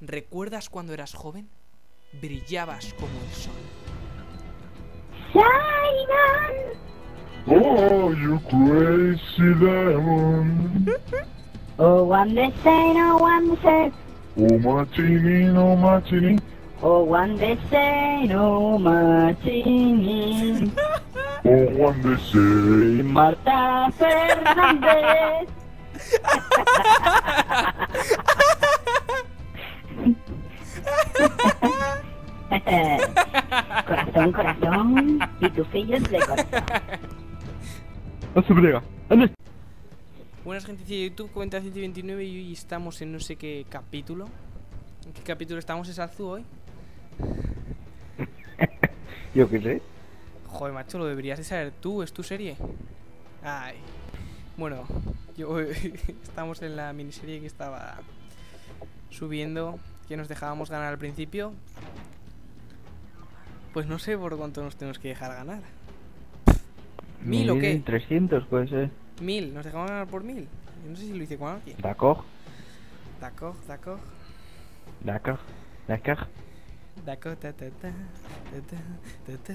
¿Recuerdas cuando eras joven? Brillabas como el sol. Oh, you crazy demon. Oh, one day say, no one say, Oh, Martini, no Martini. Oh, one day say, no martini. Oh, one day say. Marta Fernández. corazón, corazón, pitufillos de corazón. No se brega. Ande. Buenas gente de YouTube, comenta 129 y hoy estamos en no sé qué capítulo. ¿En qué capítulo estamos? ¿Es Azu hoy? Yo qué sé. Joder, macho, lo deberías de saber tú, es tu serie. Ay. Bueno, yo estamos en la miniserie que estaba subiendo, que nos dejábamos ganar al principio. Pues no sé por cuánto nos tenemos que dejar ganar. ¿Mil o qué? 300 puede ser. Mil, nos dejamos ganar por mil. Yo no sé si lo hice con alguien. D'accord. D'accord, d'accord. D'accord. D'accord. D'accord, ta ta ta, ta ta, ta ta,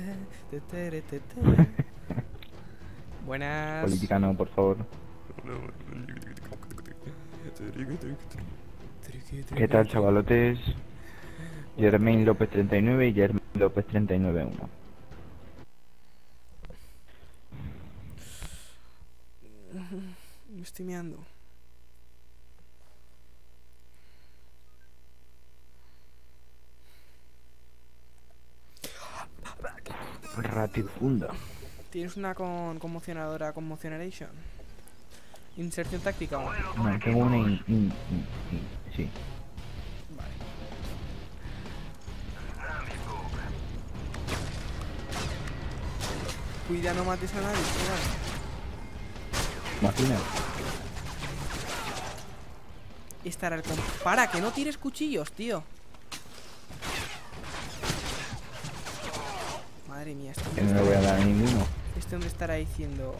ta ta, ta ta. Buenas. Política no, por favor. ¿Qué tal, chavalotes? Germain López 39 y Germain López 39 1. Me estoy meando. Ratifunda. ¿Tienes una con conmocionadora conmocionation? ¿Inserción táctica o no? Tengo una in, in- in- in- Sí. Vale. Cuida, no mates a nadie. Imagina. Estará el Para, que no tires cuchillos, tío. Madre mía, este no le voy a dar a ninguno. este hombre estará diciendo...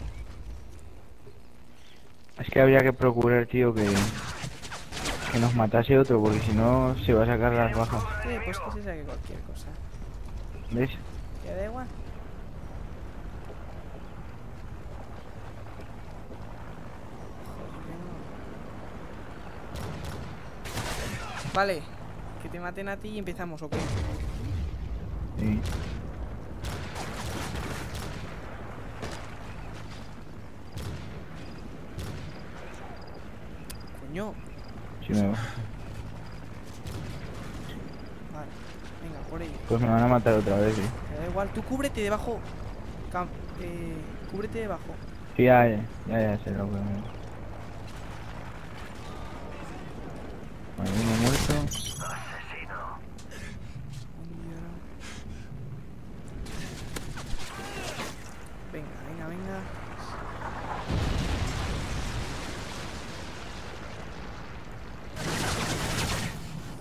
Es que habría que procurar, tío, que... Que nos matase otro, porque si no se va a sacar las bajas. Eh, pues que se saque cualquier cosa. ¿Ves? ¿Te da igual? Vale, que te maten a ti y empezamos, ¿ok? Sí. Coño, no, vale, venga, por ello. pues me van a matar otra vez, sí. Da igual, tú cúbrete debajo. Eh, cúbrete debajo. Sí, ya, ya, ya, ya sé lo que me... Vale, uno muerto. Venga, venga, venga.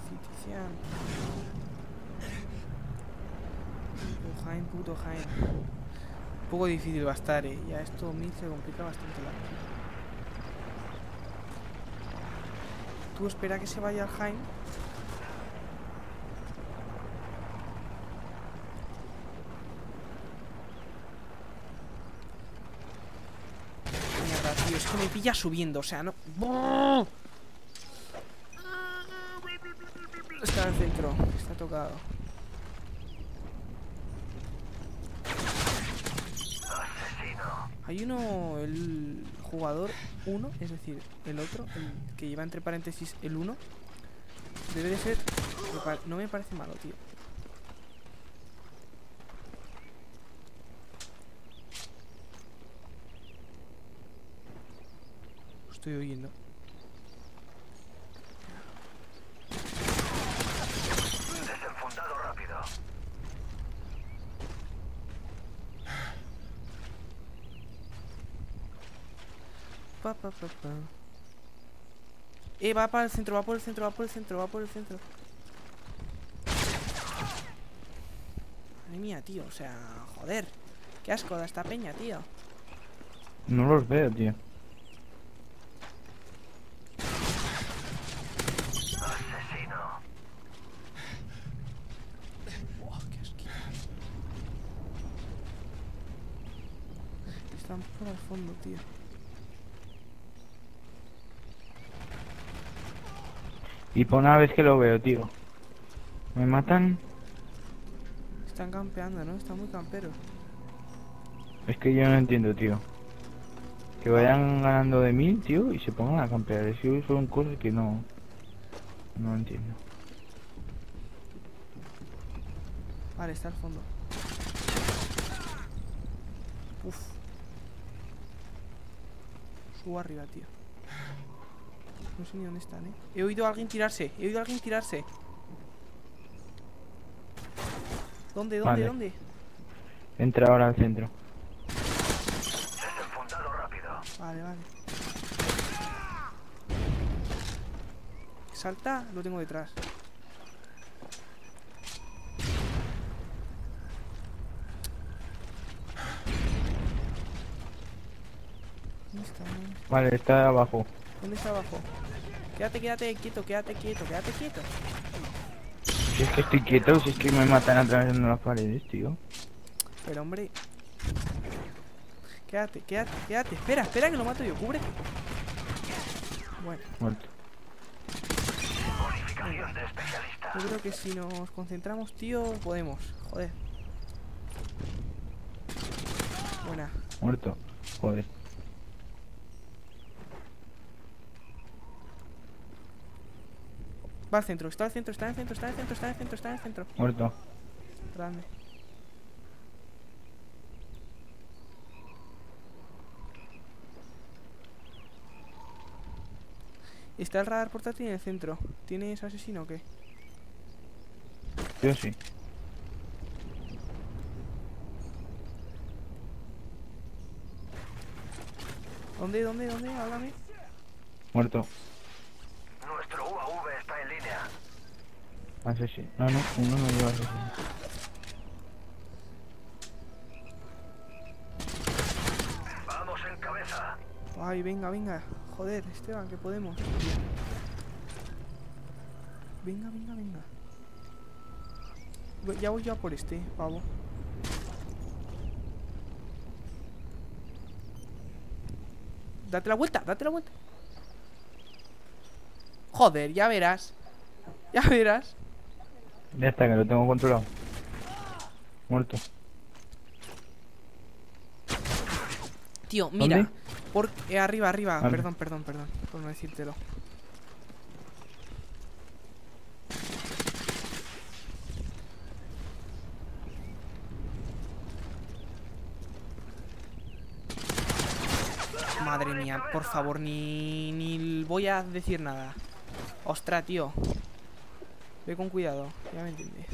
Citizen. Jaime, puto Jaime. Un poco difícil va a estar, eh. Ya esto mil se complica bastante la cosa. Tú espera que se vaya el Jaime. Mierda, tío, es que me pilla subiendo, o sea, no. Está en el centro, está tocado. Hay uno, el jugador 1, es decir, el otro, el que lleva entre paréntesis el 1, debe de ser. No me parece malo, tío. Estoy oyendo. Pa, pa, pa, pa. Eh, va para el centro, va por el centro, va por el centro, va por el centro. Madre mía, tío. O sea, joder. Qué asco da esta peña, tío. No los veo, tío. Están por al fondo, tío. Y por una vez que lo veo, tío. Me matan. Están campeando, ¿no? Están muy camperos. Es que yo no entiendo, tío. Que vayan ganando de mil, tío, y se pongan a campear. Eso son cosas que no. No entiendo. Vale, está al fondo. Uf. Subo arriba, tío. No sé ni dónde están, eh. He oído a alguien tirarse. He oído a alguien tirarse. ¿Dónde, dónde, Vale. dónde? Entra ahora al centro. Vale, vale. Salta, lo tengo detrás. Vale, está abajo. ¿Dónde está abajo? Quédate, quédate quieto, quédate quieto, quédate quieto. Si es que estoy quieto, si es que me matan atravesando las paredes, tío. Pero hombre. Quédate, quédate, quédate. Espera, espera que lo mato yo, cúbrete. Bueno, Muerto. yo creo que si nos concentramos, tío, podemos. Joder. Buena. Muerto. Joder. Va al centro, está al centro, está en el centro, está en el centro, está en el centro, está en el centro. Muerto. Grande. Está el radar portátil en el centro. ¿Tienes asesino o qué? Yo sí. ¿Dónde, dónde, dónde? Háblame. Muerto. Nuestro UAV está en línea. Asesino. No, no, uno no lleva asesino. Vamos en cabeza. Ay, venga, venga. Joder, Esteban, que podemos. Venga, venga, venga. Voy- Ya voy yo a por este, pavo. Date la vuelta, date la vuelta. Joder, ya verás. Ya verás. Ya está, que lo tengo controlado. Muerto. Tío, mira. ¿Dónde? Por eh, arriba, arriba. Vale. Perdón, perdón, perdón. Por no decírtelo. Madre mía, por favor, ni, ni voy a decir nada. Ostras, tío. Ve con cuidado, ya me entiendes.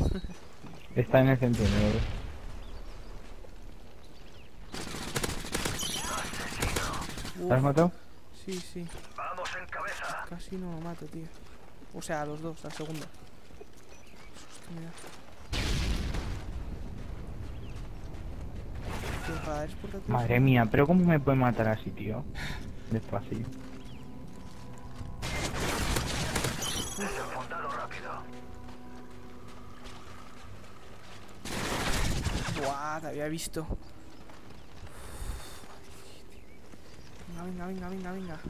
Está en el centro, ¿Te has matado? sí, sí. Vamos en cabeza. Casi no lo mato, tío. O sea, a los dos, al segundo. Madre mía, pero ¿cómo me puede matar así, tío? Despacio. Desenfundado rápido. Buah, te había visto. Venga, venga, venga, venga, venga.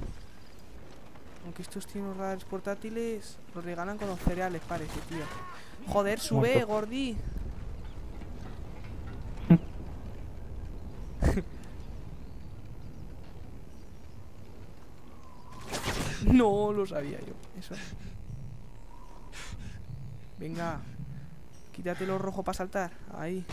Aunque estos tienen radares portátiles, los regalan con los cereales, parece, tío. Joder, sube, Muerto. Gordi. no lo sabía yo. Eso. Venga. Quítate lo rojo para saltar. Ahí.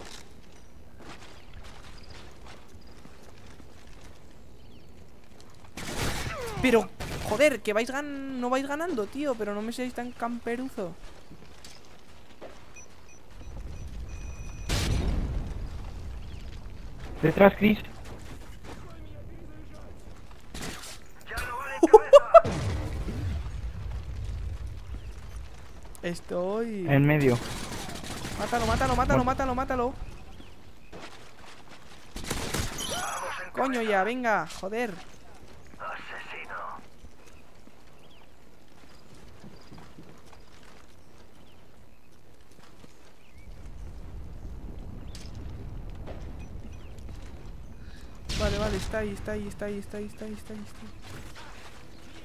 Pero, joder, que vais gan no vais ganando, tío, pero no me seáis tan camperuzo. Detrás, Chris. Estoy. En medio. Mátalo, mátalo, mátalo, mátalo, mátalo. Coño ya, venga, joder. Asesino. Vale, vale, está ahí, está ahí, está ahí, está ahí, está ahí, está ahí. Está ahí.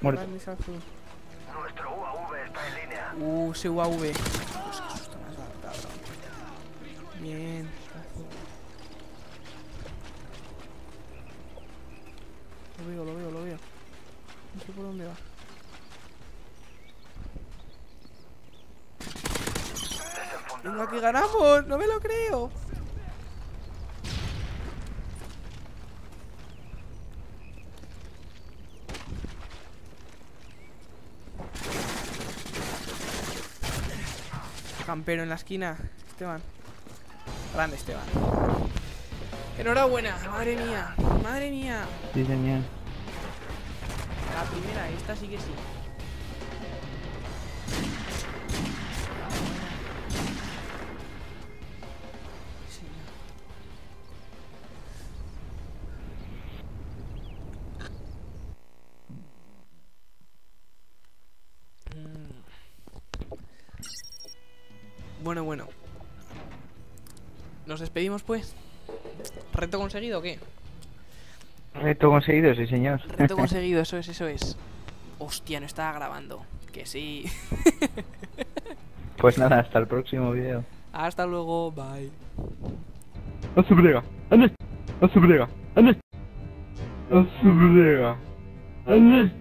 Muerto. Nuestro Uh, ese UAV. Dios, qué susto cabrón. Bien. Lo veo, lo veo, lo veo. No sé por dónde va. Venga, que ganamos. No me lo creo. Campero en la esquina. Esteban. Grande, Esteban. Enhorabuena. Madre mía. Madre mía. Sí, señor. La primera, esta sí que sí. ¿Nos despedimos pues? ¿Reto conseguido o qué? Reto conseguido, sí, señor. Reto conseguido, eso es, eso es. Hostia, no estaba grabando. Que sí. Pues nada, hasta el próximo video. Hasta luego, bye. A su brega. A su brega. A su brega. ¡Ande!